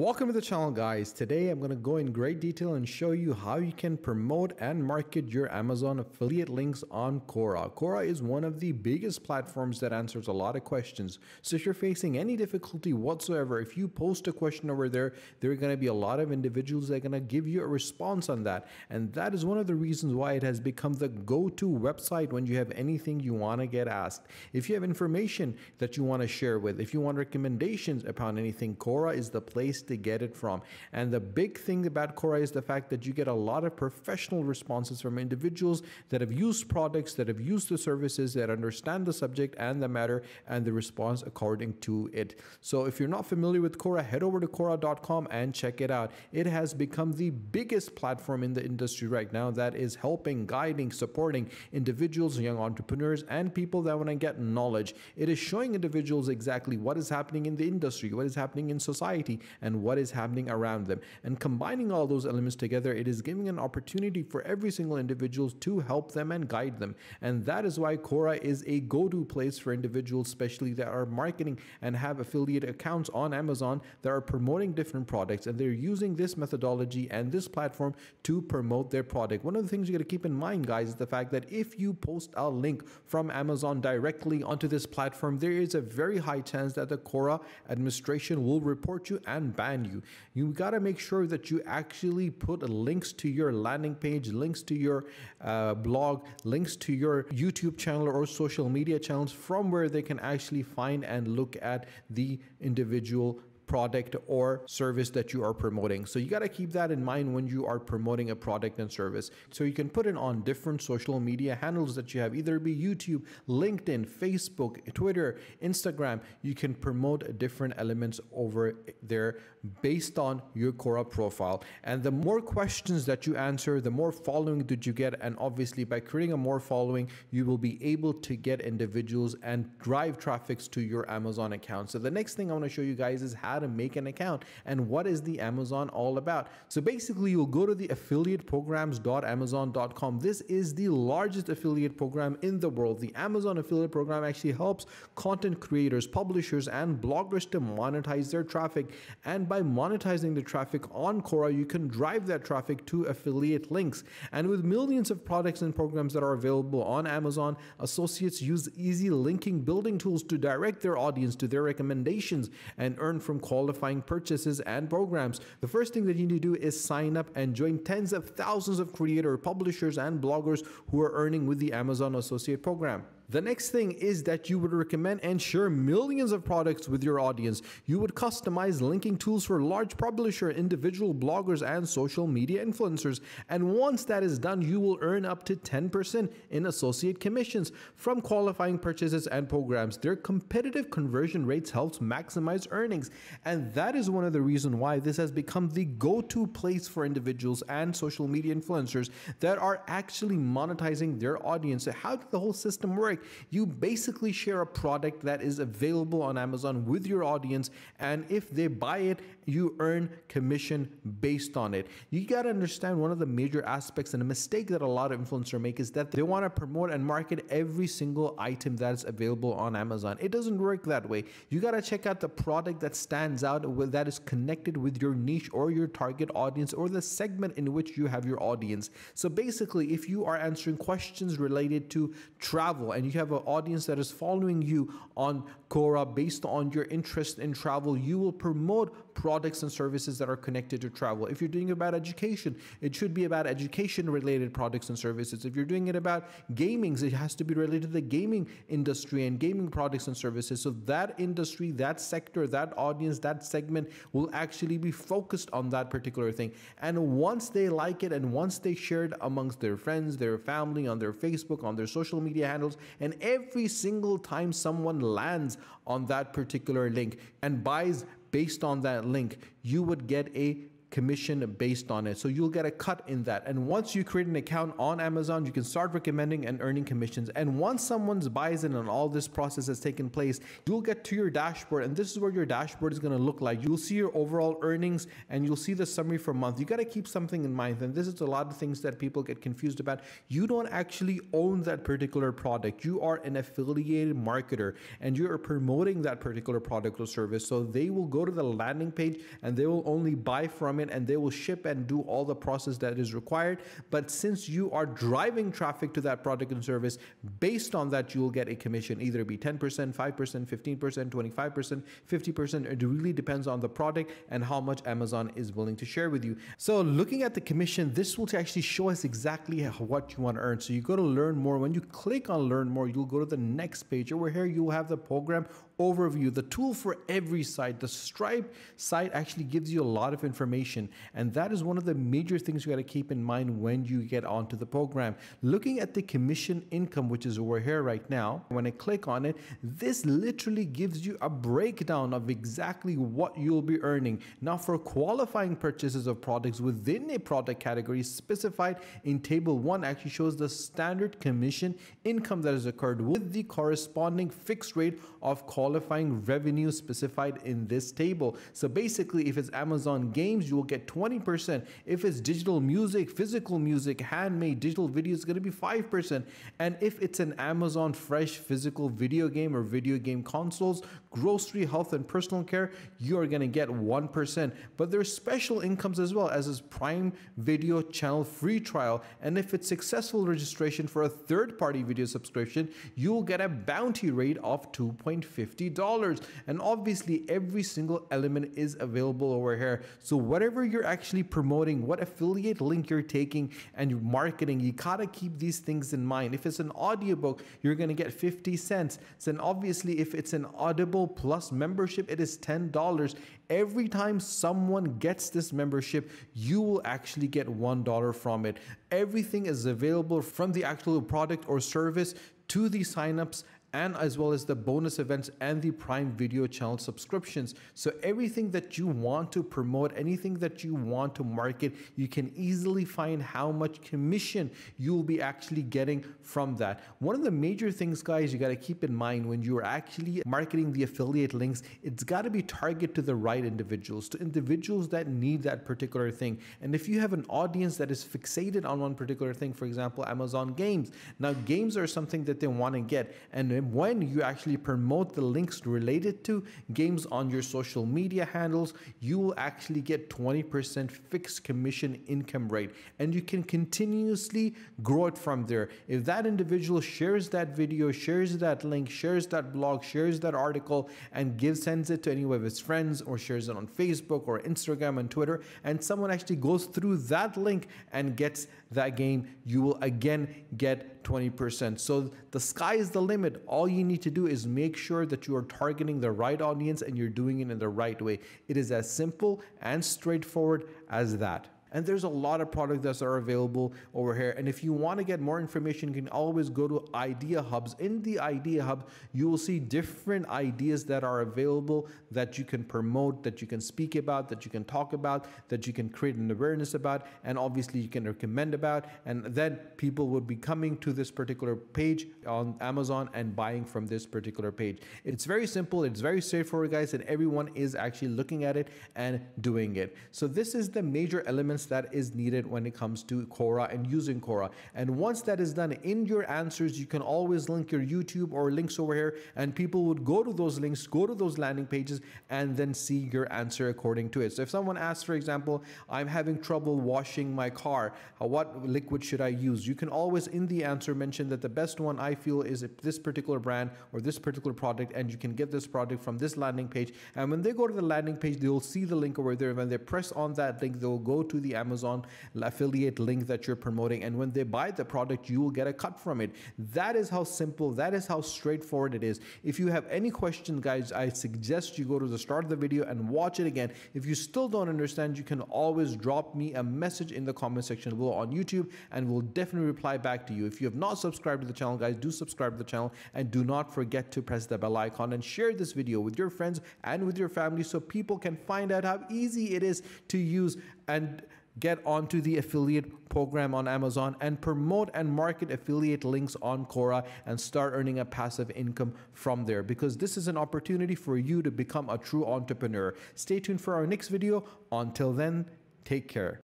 Welcome to the channel guys. Today I'm going to go in great detail and show you how you can promote and market your Amazon affiliate links on Quora. Quora is one of the biggest platforms that answers a lot of questions. So if you're facing any difficulty whatsoever, if you post a question over there, there are going to be a lot of individuals that are going to give you a response on that. And that is one of the reasons why it has become the go-to website when you have anything you want to get asked. If you have information that you want to share with, if you want recommendations upon anything, Quora is the place to get it from. And the big thing about Quora is the fact that you get a lot of professional responses from individuals that have used products, that have used the services, that understand the subject and the matter, and the response according to it. So if you're not familiar with Quora, head over to Quora.com and check it out. It has become the biggest platform in the industry right now that is helping, guiding, supporting individuals, young entrepreneurs, and people that want to get knowledge. It is showing individuals exactly what is happening in the industry, what is happening in society, and what is happening around them. And combining all those elements together, it is giving an opportunity for every single individual to help them and guide them. And that is why Quora is a go-to place for individuals, especially that are marketing and have affiliate accounts on Amazon that are promoting different products. And they're using this methodology and this platform to promote their product. One of the things you got to keep in mind, guys, is the fact that if you post a link from Amazon directly onto this platform, there is a very high chance that the Quora administration will report you and you. You got to make sure that you actually put links to your landing page, links to your uh, blog, links to your YouTube channel or social media channels from where they can actually find and look at the individual product or service that you are promoting. So you got to keep that in mind when you are promoting a product and service. So you can put it on different social media handles that you have, either be YouTube, LinkedIn, Facebook, Twitter, Instagram. You can promote different elements over there based on your Quora profile. And the more questions that you answer, the more following that you get. And obviously by creating a more following, you will be able to get individuals and drive traffics to your Amazon account. So the next thing I want to show you guys is how to make an account and what is the Amazon all about. So basically you'll go to the affiliateprograms.amazon.com. This is the largest affiliate program in the world. The Amazon affiliate program actually helps content creators, publishers, and bloggers to monetize their traffic. And by monetizing the traffic on Quora, you can drive that traffic to affiliate links. And with millions of products and programs that are available on Amazon, associates use easy linking building tools to direct their audience to their recommendations and earn from qualifying purchases and programs. The first thing that you need to do is sign up and join tens of thousands of creator, publishers, and bloggers who are earning with the Amazon Associate Program. The next thing is that you would recommend and share millions of products with your audience. You would customize linking tools for large publisher, individual bloggers, and social media influencers. And once that is done, you will earn up to 10% in associate commissions from qualifying purchases and programs. Their competitive conversion rates helps maximize earnings. And that is one of the reasons why this has become the go-to place for individuals and social media influencers that are actually monetizing their audience. So how does the whole system work? You basically share a product that is available on Amazon with your audience, and if they buy it, you earn commission based on it. You got to understand one of the major aspects and a mistake that a lot of influencers make is that they want to promote and market every single item that's available on Amazon. It doesn't work that way. You got to check out the product that stands out that is connected with your niche or your target audience or the segment in which you have your audience. So basically, if you are answering questions related to travel and you have an audience that is following you on Quora based on your interest in travel, you will promote products and services that are connected to travel. If you're doing about education, it should be about education related products and services. If you're doing it about gaming, it has to be related to the gaming industry and gaming products and services. So that industry, that sector, that audience, that segment will actually be focused on that particular thing. And once they like it and once they share it amongst their friends, their family, on their Facebook, on their social media handles, and every single time someone lands on that particular link. And buys based on that link, you would get a commission based on it. So you'll get a cut in that. And once you create an account on Amazon, you can start recommending and earning commissions. And once someone buys in and all this process has taken place, you'll get to your dashboard. And this is where your dashboard is going to look like. You'll see your overall earnings and you'll see the summary for month. You got to keep something in mind. And this is a lot of things that people get confused about. You don't actually own that particular product. You are an affiliated marketer and you are promoting that particular product or service. So they will go to the landing page and they will only buy from and they will ship and do all the process that is required. But since you are driving traffic to that product and service, based on that, you will get a commission, either be 10%, 5%, 15%, 25%, 50%. It really depends on the product and how much Amazon is willing to share with you. So looking at the commission, this will actually show us exactly what you want to earn. So you go to learn more. When you click on learn more, you'll go to the next page over here. You'll have the program overview, the tool for every site. The Stripe site actually gives you a lot of information. And that is one of the major things you got to keep in mind when you get onto the program. Looking at the commission income, which is over here right now, when I click on it, this literally gives you a breakdown of exactly what you'll be earning. Now, for qualifying purchases of products within a product category specified in table one, actually shows the standard commission income that has occurred with the corresponding fixed rate of qualifying qualifying revenue specified in this table. So basically, if it's Amazon games, you will get 20%. If it's digital music, physical music, handmade digital video, it's going to be 5%. And if it's an Amazon fresh physical video game or video game consoles, grocery, health, and personal care, you are going to get 1%. But there's special incomes as well as this Prime Video channel free trial. And if it's successful registration for a third party video subscription, you'll get a bounty rate of 2.50 $50. And obviously, every single element is available over here. So, whatever you're actually promoting, what affiliate link you're taking and you're marketing, you gotta keep these things in mind. If it's an audiobook, you're gonna get 50 cents. Then obviously, if it's an Audible Plus membership, it is $10. Every time someone gets this membership, you will actually get $1 from it. Everything is available from the actual product or service to the signups and as well as the bonus events and the Prime Video channel subscriptions. So everything that you want to promote, anything that you want to market, you can easily find how much commission you'll be actually getting from that. One of the major things, guys, you got to keep in mind when you're actually marketing the affiliate links, it's got to be targeted to the right individuals, to individuals that need that particular thing. And if you have an audience that is fixated on one particular thing, for example, Amazon games, now games are something that they want to get. And when you actually promote the links related to games on your social media handles, you will actually get 20% fixed commission income rate and you can continuously grow it from there. If that individual shares that video, shares that link, shares that blog, shares that article, and gives sends it to any of his friends or shares it on Facebook or Instagram and Twitter, and someone actually goes through that link and gets that game, you will again get 20%. So the sky is the limit. All you need to do is make sure that you are targeting the right audience and you're doing it in the right way. It is as simple and straightforward as that. And there's a lot of products that are available over here. And if you want to get more information, you can always go to Idea Hubs. In the Idea Hub, you will see different ideas that are available that you can promote, that you can speak about, that you can talk about, that you can create an awareness about, and obviously you can recommend about. And then people will be coming to this particular page on Amazon and buying from this particular page. It's very simple, it's very straightforward, guys, and everyone is actually looking at it and doing it. So this is the major elements that is needed when it comes to Quora and using Quora. And once that is done in your answers, you can always link your YouTube or links over here and people would go to those links, go to those landing pages and then see your answer according to it. So if someone asks, for example, I'm having trouble washing my car, uh, what liquid should I use? You can always in the answer mention that the best one I feel is this particular brand or this particular product and you can get this product from this landing page. And when they go to the landing page, they'll see the link over there. When they press on that link, they'll go to the the Amazon affiliate link that you're promoting. And when they buy the product, you will get a cut from it. That is how simple, that is how straightforward it is. If you have any questions, guys, I suggest you go to the start of the video and watch it again. If you still don't understand, you can always drop me a message in the comment section below on YouTube and we'll definitely reply back to you. If you have not subscribed to the channel, guys, do subscribe to the channel and do not forget to press the bell icon and share this video with your friends and with your family so people can find out how easy it is to use and get onto the affiliate program on Amazon and promote and market affiliate links on Quora and start earning a passive income from there because this is an opportunity for you to become a true entrepreneur. Stay tuned for our next video. Until then, take care.